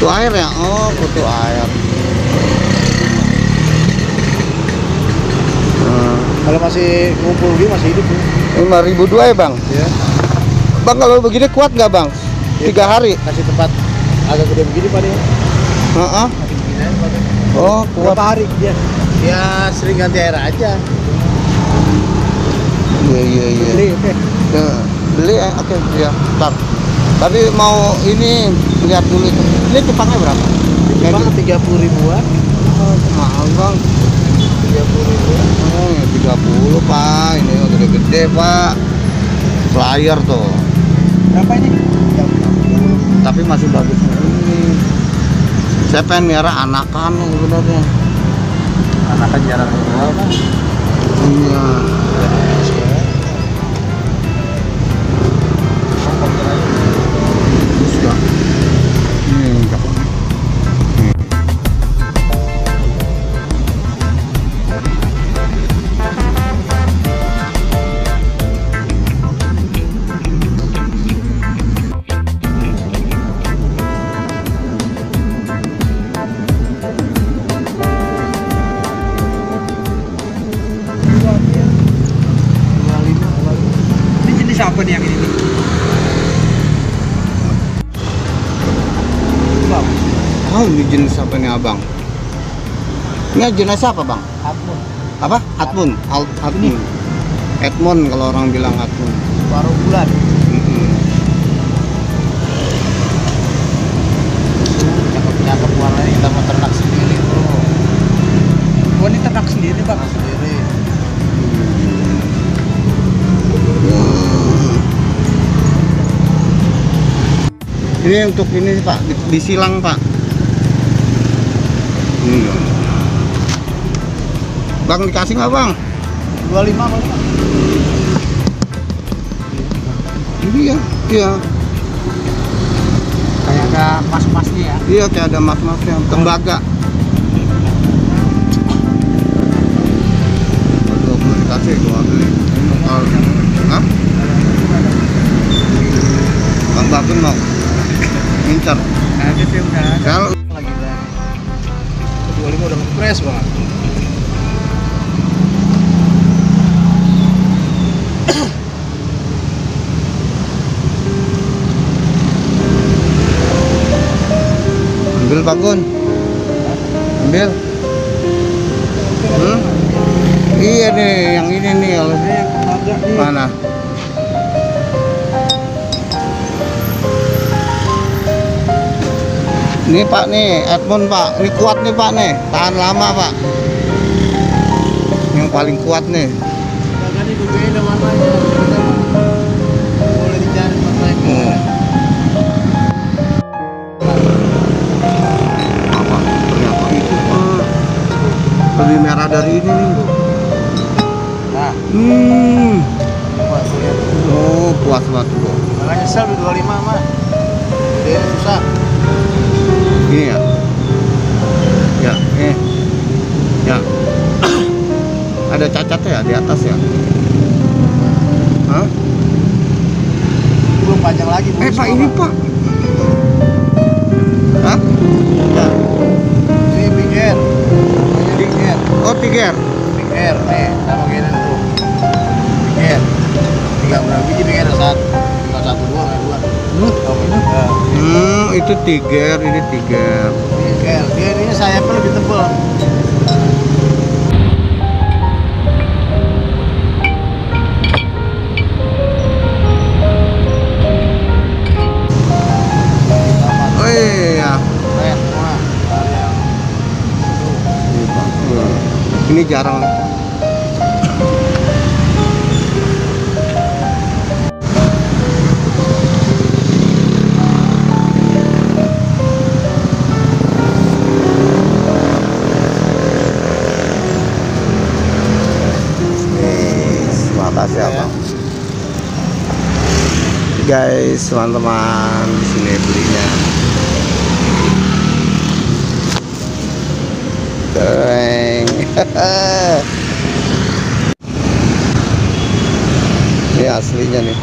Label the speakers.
Speaker 1: Kutu air ya? Oh, kutu air. Nah,
Speaker 2: Kalau masih ngumpul gini masih hidup nih.
Speaker 1: lima ribu dua ya bang?
Speaker 2: Ya.
Speaker 1: Bang kalau begini kuat nggak bang? Tiga hari?
Speaker 2: Kasih tempat agak gede begini Pak dia. Aja, Pak.
Speaker 1: Oh, kuat.
Speaker 2: Berapa hari dia? Ya sering ganti air aja.
Speaker 1: Iya iya iya.
Speaker 2: Beli, oke.
Speaker 1: Ya, beli eh, oke ya. Ntar. Tapi mau ini lihat dulu itu. Ini Jepangnya berapa?
Speaker 2: Bang tiga puluh ribuan.
Speaker 1: Oh, mahal bang.
Speaker 2: Tiga puluh ribuan.
Speaker 1: Oh, tiga puluh pak. Ini gede-gede pak. Flyer tuh.
Speaker 2: Berapa ini?
Speaker 1: Tapi masih bagus ini. Saya pengen miara anakan sebenarnya.
Speaker 2: Anak kan jarang jual kan.
Speaker 1: Iya.
Speaker 2: Jenis apa nih yang ini? nih?
Speaker 1: Oh, ini jenis apa nih abang? Ini jenis apa bang?
Speaker 2: Atmon.
Speaker 1: Apa? Hatmun. Al Hatmun. Edmond kalau orang bilang Hatmun.
Speaker 2: Baru bulan. Ini
Speaker 1: untuk ini pak, di- disilang pak. Iya. Bang dikasih nggak bang?
Speaker 2: 25 bang.
Speaker 1: Ini ya, iya,
Speaker 2: Kayak ada mas-masnya ya.
Speaker 1: iya kayak ada mas-masnya, tembaga. Dikasih, gua beli. Ini kalau, hah? Bang Bakun mau ngincar.
Speaker 2: Ada sih udah.
Speaker 1: Kalau
Speaker 2: Lagi udah. 25 udah ngepres banget.
Speaker 1: ambil Pak Gun, ambil. Hmm? Iya nih, yang ini nih kalau
Speaker 2: Ada nih.
Speaker 1: Ini Pak nih, Edmond Pak, ini kuat nih Pak nih, tahan lama Pak. Yang paling kuat nih.
Speaker 2: Kagak nih berbeda warnanya. Boleh dicari warnanya.
Speaker 1: Hmm. Apa? Ternyata itu Pak. Lebih merah dari ini nih.
Speaker 2: Nah,
Speaker 1: Hmm.
Speaker 2: lihat.
Speaker 1: Oh, puas banget.
Speaker 2: Makanya nyesel di 25 mah. Dia susah.
Speaker 1: Ini ya. Ya, eh. Ya. Ada cacatnya ya di atas ya? Hah?
Speaker 2: Belum panjang lagi.
Speaker 1: Eh, Pak, ini. Pak. Hah? Ya.
Speaker 2: Ini Big Air. Big Air.
Speaker 1: Oh.
Speaker 2: Big Air nih, sama gini tuh. Big Air. Tiga berapa biji Big Air satu. Satu dua dua. Oh,
Speaker 1: itu tiger, ini tiger.
Speaker 2: Big Air. Dia ini sayapnya lebih tebal.
Speaker 1: Oh iya. Ini jarang. Guys, teman-teman di sini belinya. Keren. Ini aslinya nih.